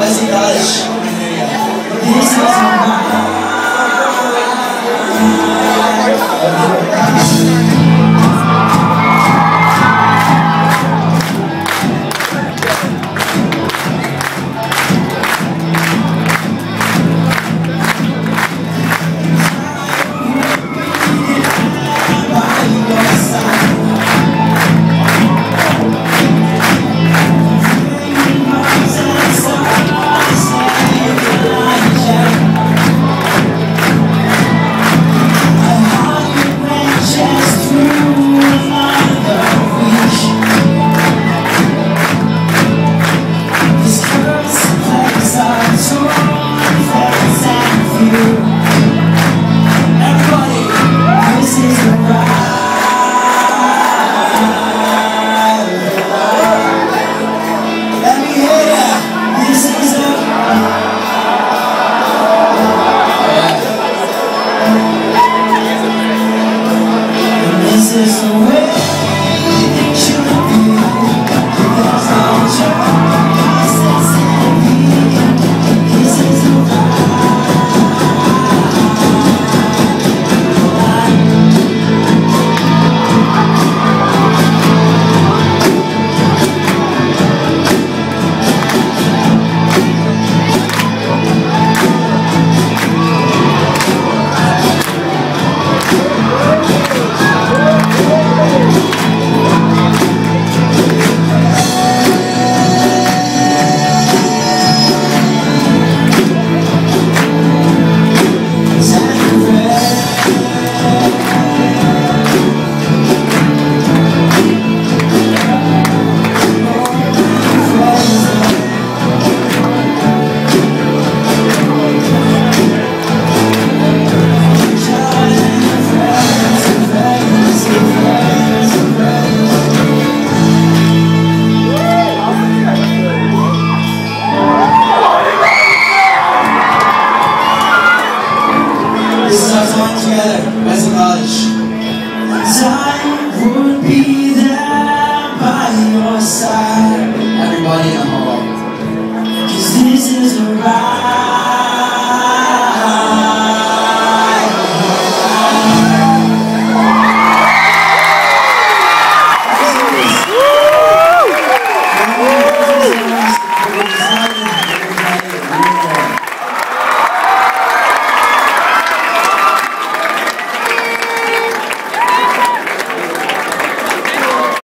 This is my rush I would be there by your side. Everybody I'm hall Cause this is a ride.